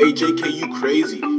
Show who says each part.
Speaker 1: A J K, you crazy.